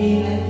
Amen.